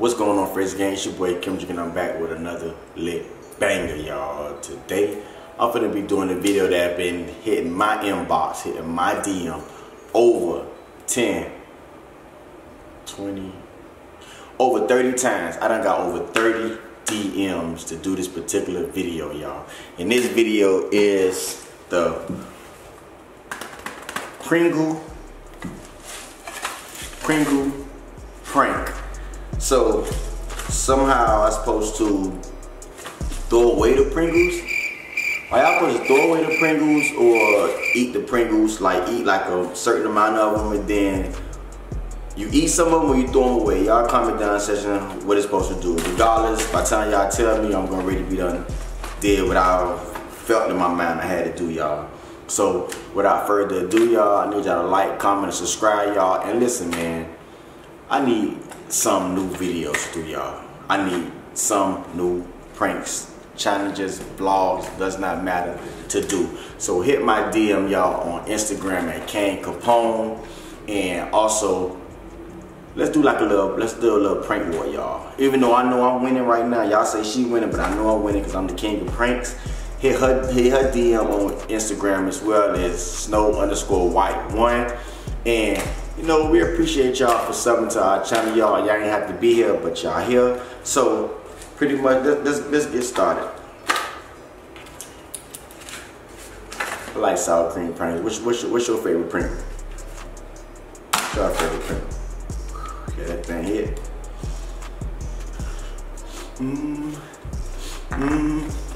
What's going on, Fresh Gang? It's your boy Kimdrick, and I'm back with another lit banger, y'all. Today, I'm gonna be doing a video that I've been hitting my inbox, hitting my DM over 10, 20, over 30 times. I done got over 30 DMs to do this particular video, y'all. And this video is the Pringle Pringle prank. So somehow I'm supposed to throw away the Pringles. Y'all supposed to throw away the Pringles or eat the Pringles, like eat like a certain amount of them and then you eat some of them or you throw them away. Y'all comment down section what it's supposed to do. Regardless, by the time y'all tell me, I'm gonna ready to be done did what I felt in my mind I had to do, y'all. So without further ado, y'all, I need y'all to like, comment, and subscribe, y'all. And listen, man, I need some new videos to y'all. I need some new pranks, challenges, vlogs, does not matter to do. So hit my DM, y'all, on Instagram at Kane Capone. And also, let's do like a little, let's do a little prank war, y'all. Even though I know I'm winning right now, y'all say she winning, but I know I'm winning because I'm the king of pranks hit her hit her DM on Instagram as well as snow underscore white one. And you know, we appreciate y'all for subbing to our channel, y'all. Y'all ain't have to be here, but y'all here. So pretty much let's, let's, get started. I like sour cream pringles. What's, what's, your, what's your favorite pringle? What's your favorite pringle? Okay, that thing hit. Mmm. Mmm.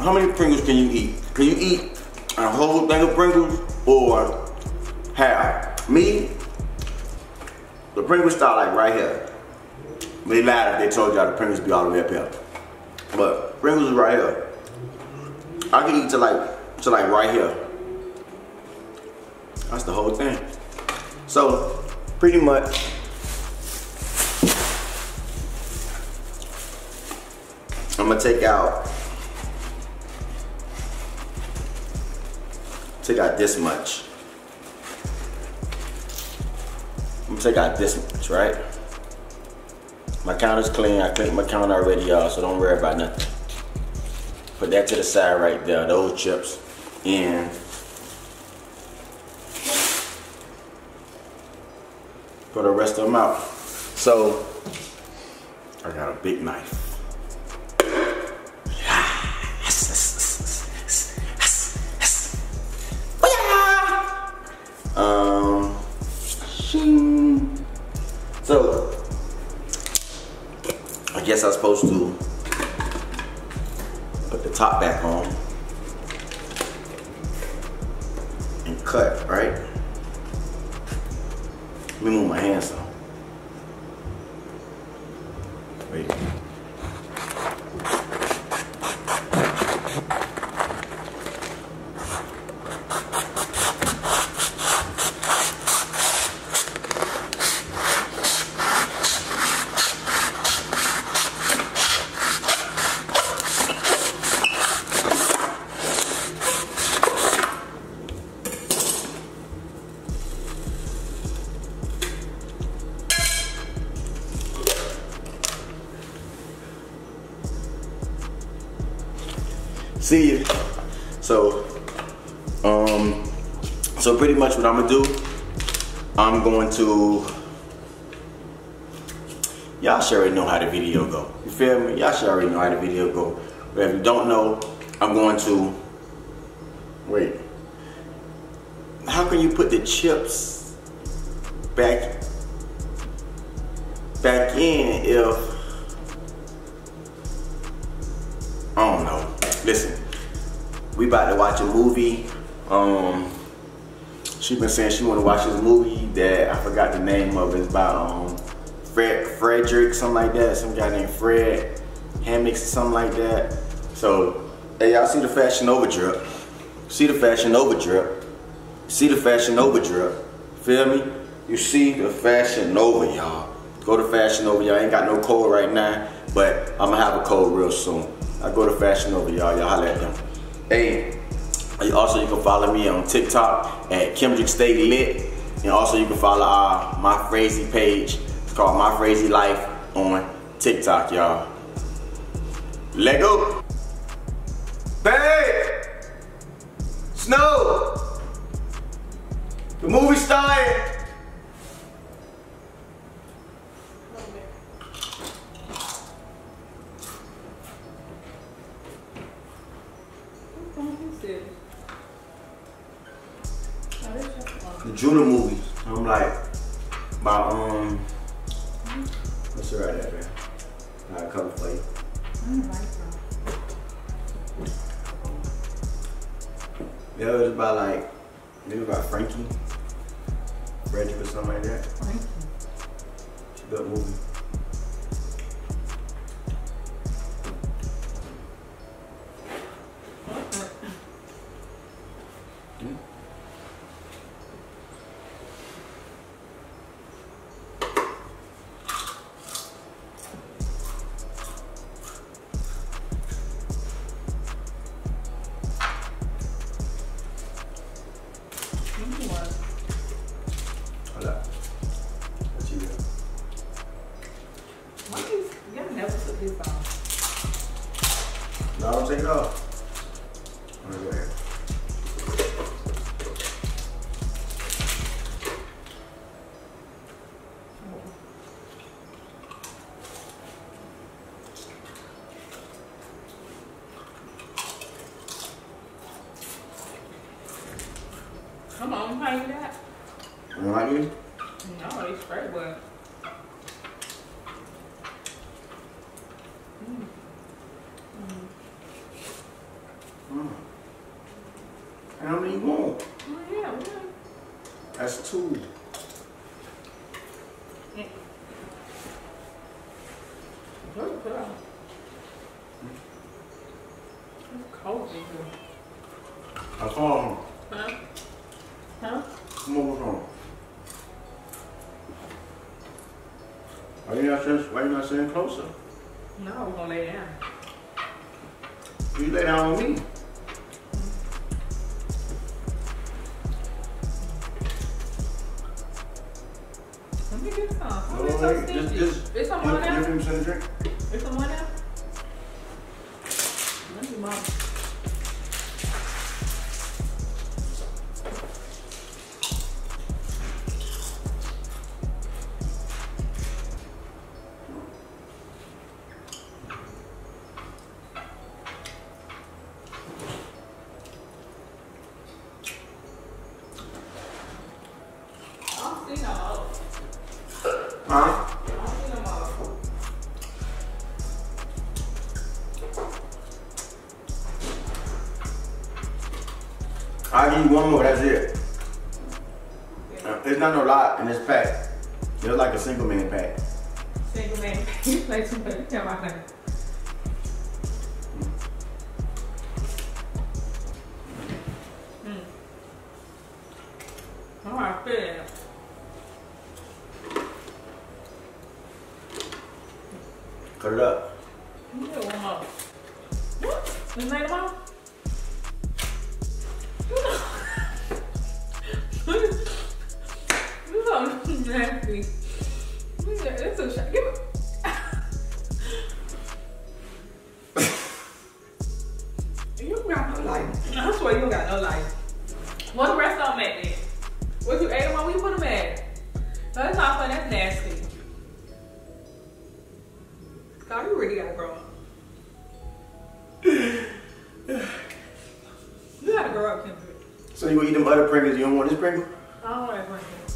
How many Pringles can you eat? Can you eat a whole thing of Pringles or half? Me, the Pringles start like right here. They lied if they told y'all the Pringles be all the way up here. But Pringles is right here. I can eat to like, to like right here. That's the whole thing. So, pretty much, I'm gonna take out take out this much. I'm gonna take out this much, right? My counter's clean. I cleaned my counter already, y'all, so don't worry about nothing. Put that to the side right there, those chips. And put the rest of them out. So, I got a big knife. Wait. See you. So, um, so pretty much what I'm gonna do, I'm going to, y'all should already know how the video go. You feel me? Y'all should already know how the video go. But if you don't know, I'm going to, wait. How can you put the chips back, back in if, I don't know. Listen, we about to watch a movie. Um, she been saying she want to watch this movie that I forgot the name of. It's about um, Fred Frederick, something like that. Some guy named Fred Hammocks something like that. So, hey, y'all see the Fashion Nova drip? See the Fashion Nova drip? See the Fashion Nova drip? Feel me? You see the Fashion Nova, y'all. Go to Fashion Nova, y'all. Ain't got no code right now, but I'm gonna have a code real soon. I go to Fashion Nova, y'all. Y'all holla at them. Hey, also you can follow me on TikTok at Kimdrick Stay Lit. And also you can follow our My Frasy page. It's called My Frasy Life on TikTok, y'all. Let go. Babe! Snow! The movie started! The Judah movies. I'm like, by um, what's it right man? I got cover for you. Yeah, it was about like, maybe about Frankie, Frederick or something like that. Frankie. It's a good movie. Up. What you got? Why you, y'all never took this off? No, I'll take it off. I'm gonna go ahead. Come on, how you that? You don't like it? No, it's straight, but. Mm. How many want? Oh, yeah, yeah. That's two. Good girl. It's cold in here. I saw him. Huh? Huh? Come over. Why you not sitting, you not sitting closer? No, we're gonna lay down. You lay down with me. Let me get some. Oh, No, so just- just- It's some Give, more give now? him some drink. It's more now? Let me mom. You one more, that's it. Uh, There's not no lot in this pack. It's like a single man pack. Single man, you nasty. It's a shot. Give it. You got no life. I swear you don't got no life. What the rest of them at then? What you ate them on? Where you put them at? No, that's not fun. That's nasty. God, you really gotta grow up. You gotta grow up, Kimdrick. So you gonna eat them other Pringles? You don't want this Pringle? I don't want that Pringles.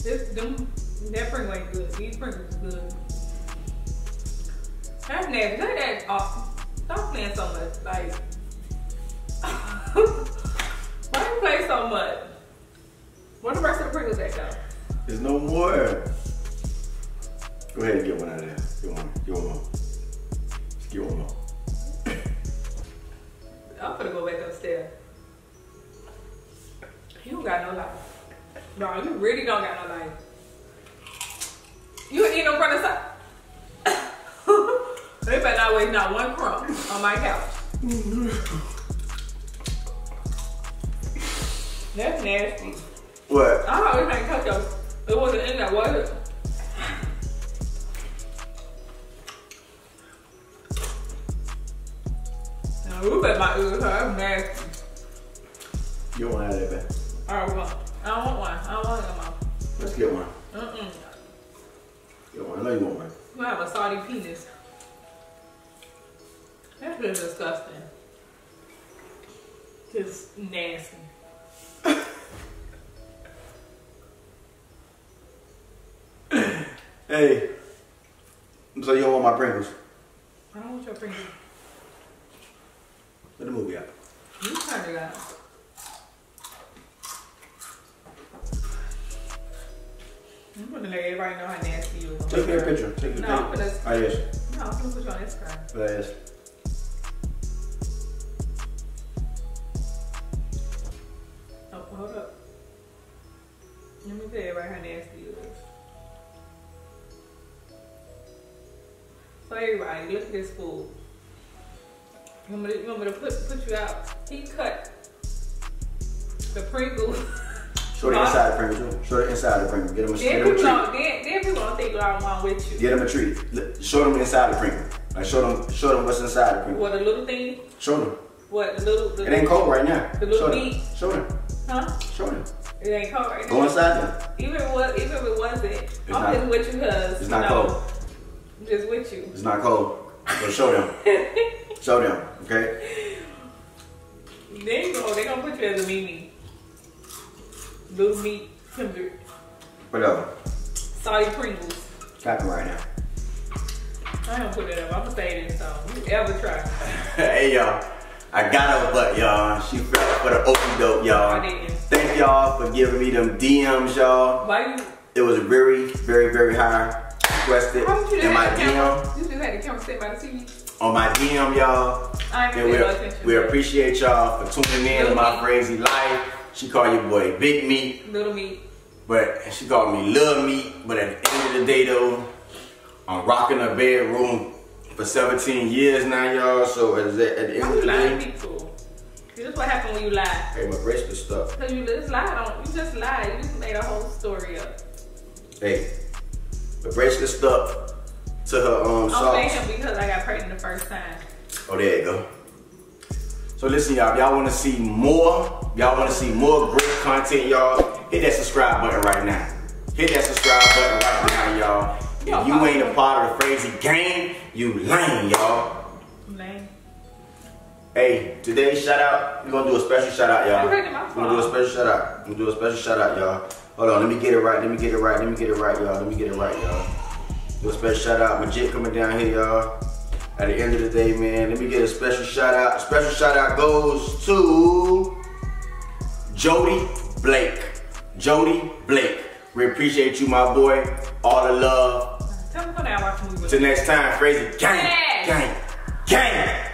This, them, that Pringle ain't good. These Pringles is good. That's nasty. Look at that. Oh, stop playing so much. Like, why you play so much? Where the rest of the Pringles at though? There's no more. Go ahead and get one out of there. Get one. Get one more. Just get one more. I'm gonna go back upstairs. You don't got no life. No, you really don't got no life. You ain't no front side. they better not waste not one crumb on my couch. That's nasty. What? I always had nachos. It wasn't in that. was it? Nasty. Hey. So you don't want my Pringles? I don't want your Pringles. Where the movie at? You turn it out. I'm gonna let everybody know how nasty you are. Take me a picture. Take me a No, picture. Ah, yes. No, I'm gonna put you on Instagram. Ah, yes. Everybody, look at this fool. You want me to, want me to put, put you out? He cut the Pringles. Show the inside of the Pringles. the inside of the Pringles. Get them a, Then get them a treat. don't, then, then people don't think I'm wrong with you. Get them a treat. Look, Show them inside the Pringle. Like show them, show them what's inside the Pringle. What, the little thing? Show them. What, the little, the It ain't cold right now. The little show them. meat. Show them. Huh? Show them. It ain't cold right Go inside them. Even if, it was, even if it wasn't, I'm not- just with you because, It's not know, cold. Just with you. It's not cold. But show them. show them. Okay. They go. They gonna put you as a Mimi. Little meat, tender, Whatever. salty Pringles. Clap right now. I gonna put that up. I'm gonna say this so you ever try. hey y'all. I got her butt, y'all. She fell for the okie dope, y'all. I. Thank y'all for giving me them DMs, y'all. Why you? It was very, very, very high requested you in my DM. You just had the camera sit by the TV. On my DM, y'all. I And gonna pay no we, we appreciate y'all for tuning in to my meat. crazy life. She called your boy Big Meat, Little meat. but she called me Little Meat. But at the end of the day, though, I'm rocking a bedroom for 17 years now, y'all. So at the, at the end of the day, This what happened when you lie. hey, my bracelet stuff. Cause you just lied on. You just lied. You just made a whole story up. Hey, bracelet stuck to her um socks. because I got pregnant the first time. Oh, there you go. So listen, y'all. Y'all want to see more, y'all want to see more great content, y'all. Hit that subscribe button right now. Hit that subscribe button right now, y'all. If you ain't a part of the crazy gang, you lame, y'all. Hey, today's shout out, we're gonna do a special shout out, y'all. I'm ready, my We're gonna do a special shout out. We're gonna do a special shout out, y'all. Hold on, let me get it right, let me get it right, let me get it right, y'all. Let me get it right, y'all. Do a special shout out. My jit coming down here, y'all. At the end of the day, man, let me get a special shout out. A special shout out goes to Jody Blake. Jody Blake. We appreciate you, my boy. All the love. Tell me when I watch movie. Till next time, crazy gang, gang, gang.